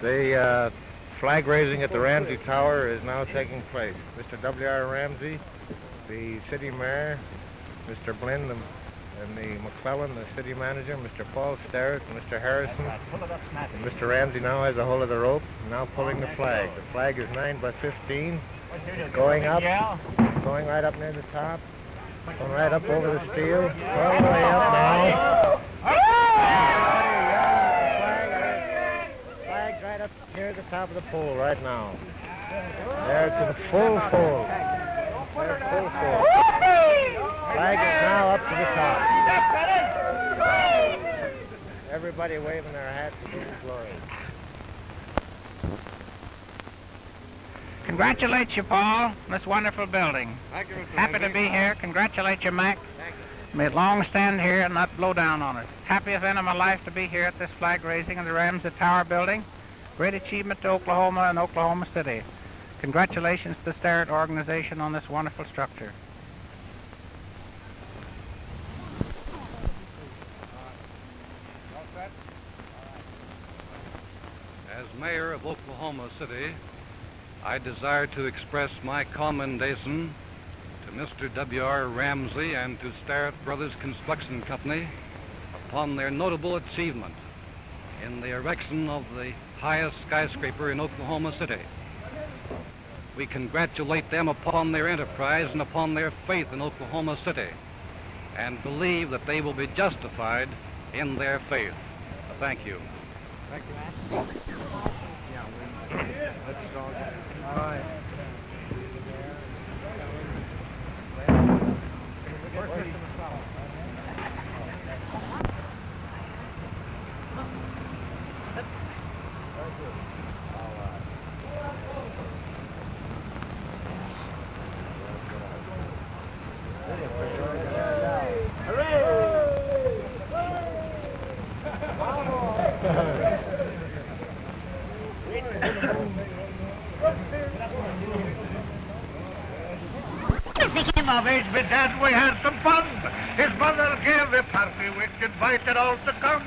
The uh, flag raising at the Ramsey Tower is now taking place. Mr. W.R. Ramsey, the city mayor, Mr. Blinn, the, and the McClellan, the city manager, Mr. Paul Starrett, Mr. Harrison, and Mr. Ramsey now has a hold of the rope, now pulling the flag. The flag is 9 by 15, going up, going right up near the top, going right up over the steel, all the way up now. Flag right up near the top of the pole right now. There to the full pole. There's full pole. Flag is now up to the top. Everybody waving their hats to his glory. Congratulate you, Paul, on this wonderful building. Thank you, Mr. Happy to be here. Congratulate you, Mac. Thank May it long stand here and not blow down on us. Happiest end of my life to be here at this flag raising in the Ramsey Tower building. Great achievement to Oklahoma and Oklahoma City. Congratulations to the Starrett organization on this wonderful structure. As mayor of Oklahoma City, I desire to express my commendation to Mr. W.R. Ramsey and to Starrett Brothers Construction Company upon their notable achievement in the erection of the highest skyscraper in Oklahoma City. We congratulate them upon their enterprise and upon their faith in Oklahoma City and believe that they will be justified in their faith. Thank you. Thank you. All right. Came of age with Dad, we had some fun. His mother gave a party which invited all to come.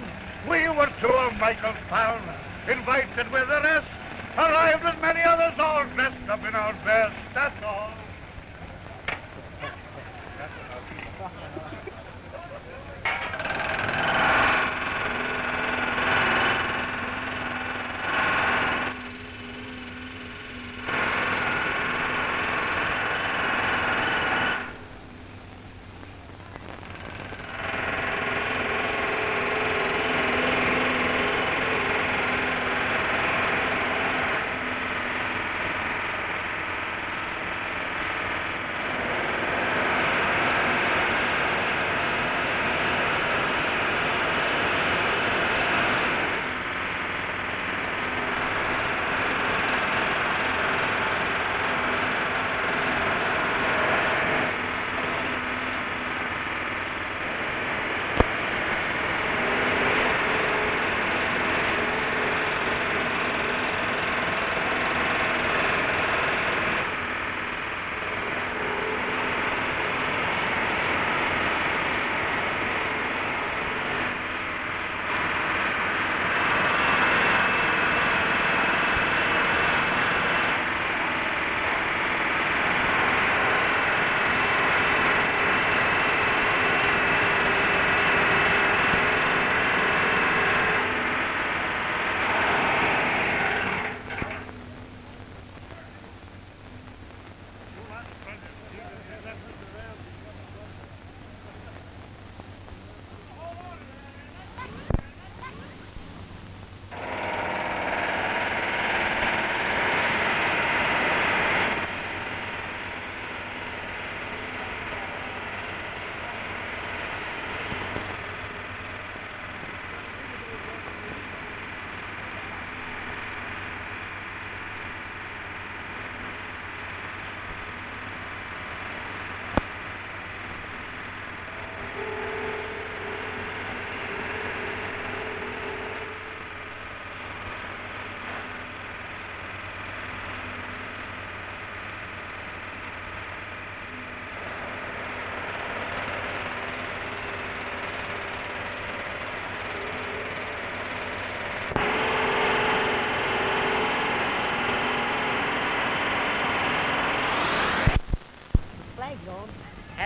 We were two of Michael's pals, invited with the rest. Arrived with many others, all dressed up in our best, that's all.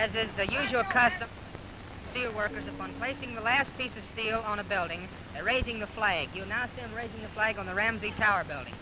As is the usual custom, steel workers, upon placing the last piece of steel on a building, they're raising the flag. You'll now see them raising the flag on the Ramsey Tower building.